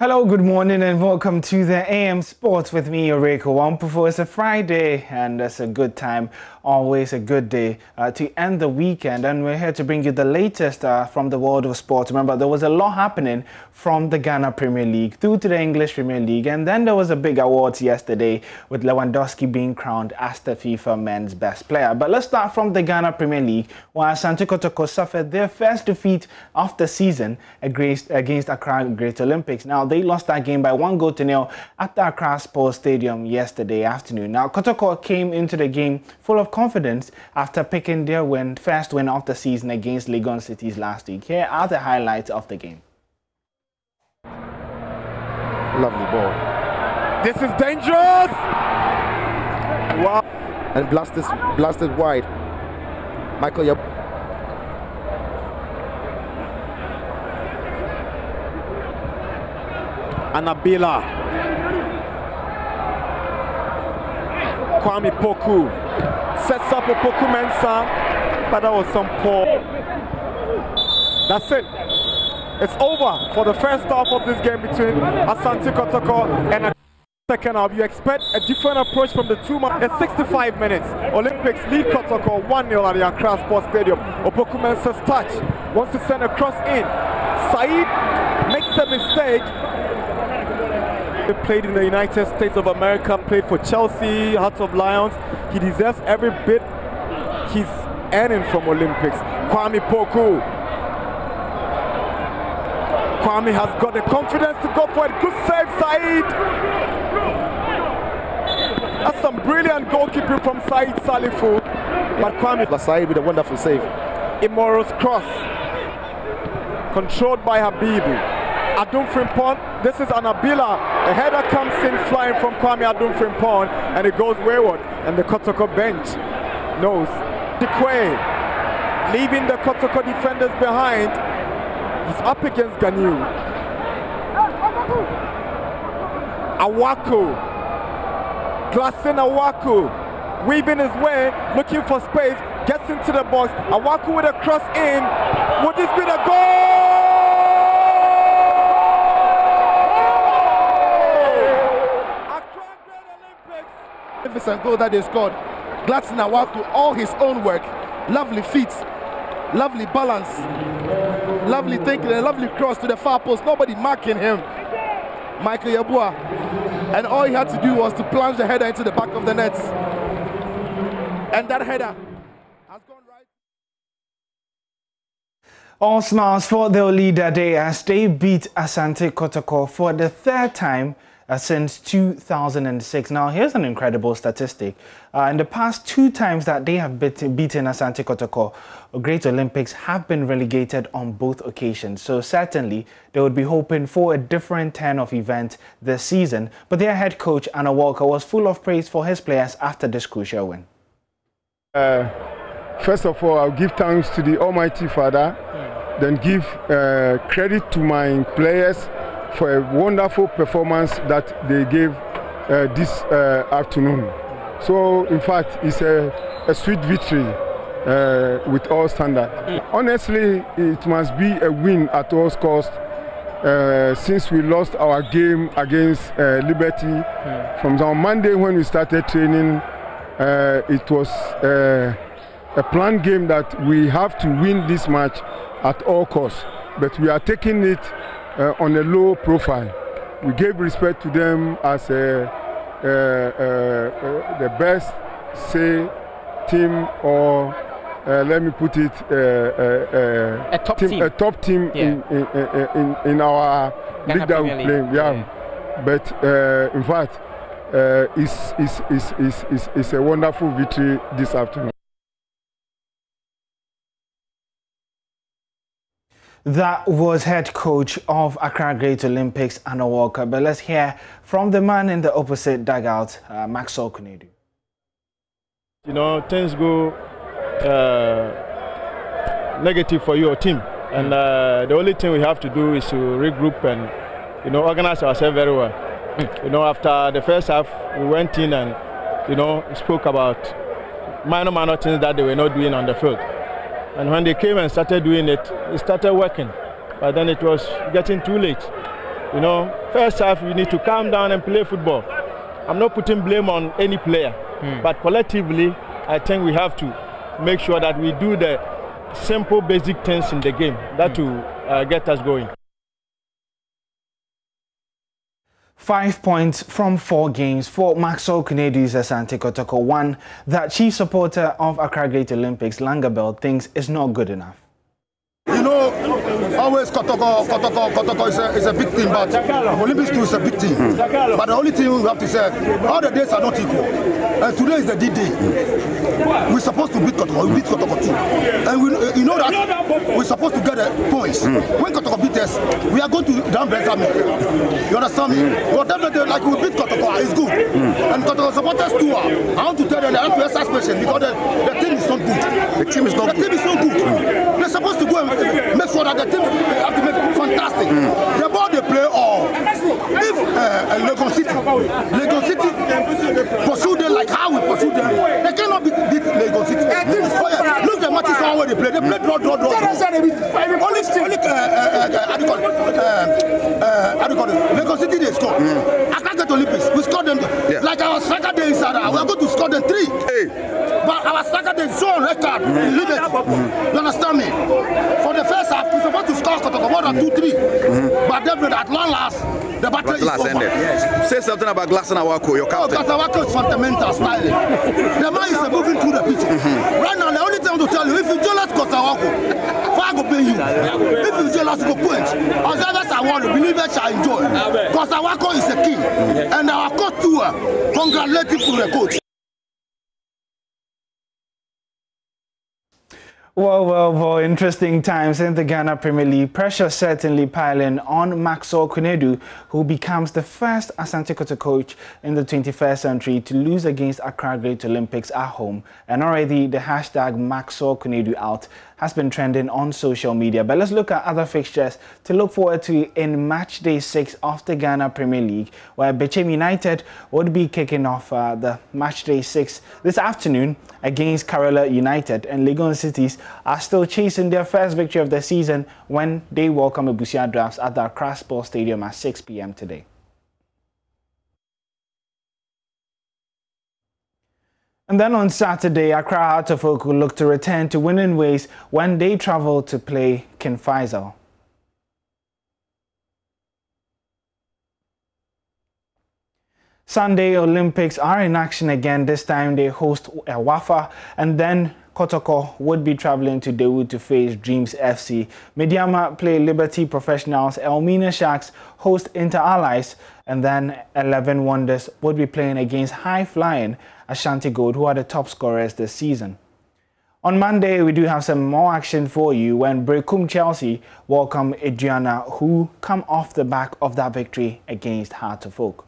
Hello, good morning, and welcome to the AM Sports with me, Eureka Wampufu. It's a Friday, and it's a good time, always a good day uh, to end the weekend. And we're here to bring you the latest uh, from the world of sports. Remember, there was a lot happening from the Ghana Premier League through to the English Premier League, and then there was a big awards yesterday with Lewandowski being crowned as the FIFA Men's Best Player. But let's start from the Ghana Premier League, where Asante Kotoko suffered their first defeat of the season against, against Accra Great Olympics. Now, they lost that game by one goal to nil at the Accra Sports Stadium yesterday afternoon. Now, Kotoko came into the game full of confidence after picking their win, first win of the season against Legon Cities last week. Here are the highlights of the game. Lovely ball. This is dangerous! Wow. And blasted, blasted wide. Michael Yab Anabila. Kwame Opoku sets up a Poku Mensah, but that was some poor. That's it. It's over for the first half of this game between Asante Kotoko and second half. You expect a different approach from the two. It's 65 minutes. Olympics lead Kotoko 1-0 at the Accra Sports Stadium. Opoku Mensah's touch wants to send a cross in. Saeed makes a mistake played in the United States of America, played for Chelsea, Hearts of Lions. He deserves every bit he's earning from Olympics. Kwame Opoku. Kwame has got the confidence to go for it. Good save, Saeed. That's some brilliant goalkeeping from Saeed Salifu. But Kwame. Saeed with a wonderful save. Imoro's cross. Controlled by Habibu. Adom Frimpong. This is Anabila. A header comes in flying from Kwame Adom Frimpong and it goes wayward. And the Kotoko bench knows. Tikwe leaving the Kotoko defenders behind. He's up against Ganu. Awako. Gladson Awako weaving his way, looking for space, gets into the box. Awako with a cross in. Would this be the goal? Magnificent goal that they scored. Gladson Awako, all his own work. Lovely feet, lovely balance, lovely thinking, a lovely cross to the far post. Nobody marking him. Michael Yeboah. And all he had to do was to plunge the header into the back of the nets. And that header. All smiles for the leader day as they beat Asante Kotoko for the third time uh, since 2006. Now, here's an incredible statistic. Uh, in the past two times that they have beat, beaten Asante Kotoko, Great Olympics have been relegated on both occasions. So certainly, they would be hoping for a different turn of event this season. But their head coach, Annor Walker, was full of praise for his players after this crucial win. Uh, first of all, I'll give thanks to the Almighty Father, then give uh, credit to my players for a wonderful performance that they gave uh, this uh, afternoon. So, in fact, it's a, a sweet victory uh, with all standard. Honestly, it must be a win at all costs. Uh, since we lost our game against uh, Liberty, mm. from on Monday when we started training, uh, it was a planned game that we have to win this match at all costs. But we are taking it uh, on a low profile. We gave respect to them as a, uh, uh, the best, say, team or uh, let me put it, uh, uh, a top team, team, a top team yeah. in, in, in, in, our Ghana league that we play. Yeah. yeah. But in fact, it's, it's, it's, it's, it's, it's a wonderful victory this afternoon. That was head coach of Accra Great Olympics, Annor Walker. But let's hear from the man in the opposite dugout, uh, Maxwell Konadu. You know, things go uh, negative for your team. And uh, the only thing we have to do is to regroup and, you know, organize ourselves very well. You know, after the first half, we went in and, you know, spoke about minor, minor things that they were not doing on the field. And when they came and started doing it, it started working. But then it was getting too late. You know, first half you need to calm down and play football. I'm not putting blame on any player, mm. but collectively, I think we have to make sure that we do the simple, basic things in the game that mm. will uh, get us going. Five points from four games for Maxwell Konadu's Asante Kotoko. One that chief supporter of Accra Great Olympics, Langabell, thinks is not good enough. You know, always Kotoko, Kotoko, Kotoko is a, is a big team, but Olympics too is a big team. Mm. But the only thing we have to say, all the days are not equal. And today is the D-Day. We're supposed to beat Kotoko, we beat Kotoko too. And we, you know that we're supposed to get the points. Mm. When Kotoko beat us, we are going to down Benjamin. You understand me? Mm. But definitely, like we beat Kotoko, it's good. Mm. And Kotoko supporters too are. I want to tell them they have to exercise patience because the, the team is not good. The team is not the good. The team is not good. Mm. They're supposed to go and make sure that the team have to make fantastic. Mm. The ball they play all. If uh, uh, Lagos City, Lagos City pursue them like how we pursue them, they cannot beat, beat Lagos City. Oh, yeah. Look the matches how they play. They play draw, draw, draw. draw. Only, only uh, uh, uh, how do you call it? Uh, uh, call it? Lagos City they score. Mm. I can't get Olympics. We score them yeah. like our striker day inside. We are going to score them three. Hey. But our striker they zone record. Mm. Leave it. Mm. You understand me? For the first half, we supposed to score more than two, three. Mm-hmm. But then at long last, the battle is over. Ended. Yes. Say something about Glasson Awako, your captain. Oh, Glasson is fundamental styling. the man is moving through the pitch. Mm-hmm. Right now, the only thing I want to tell if you jealous Glasson fire go pay you. If you jealous, go quench. Observers I want, believers shall enjoy. Glasson is a king. And our coach too, uh, congratulate him to the coach. Well, well, well, interesting times in the Ghana Premier League. Pressure certainly piling on Maxwell Konadu, who becomes the first Asante Kotoko coach in the 21st century to lose against Accra Great Olympics at home. And already the hashtag Maxwell Konadu out has been trending on social media. But let's look at other fixtures to look forward to in match day six of the Ghana Premier League, where Bechem United would be kicking off uh, the match day six this afternoon against Karela United. And Legon Cities are still chasing their first victory of the season when they welcome Ebusua Dwarfs at the Accra Sports Stadium at 6 p.m. today. And then on Saturday, Accra Heart of Oak will look to return to winning ways when they travel to play King Faisal. Sunday Olympics are in action again. This time they host WAFA and then Kotoko would be traveling to Dawu to face Dreams FC. Medeama play Liberty Professionals. Elmina Sharks host Inter Allies. And then 11 Wonders would be playing against High Flying Ashanti Gold, who are the top scorers this season. On Monday, we do have some more action for you when Berekum Chelsea welcome Aduana, who come off the back of that victory against Heart of Oak.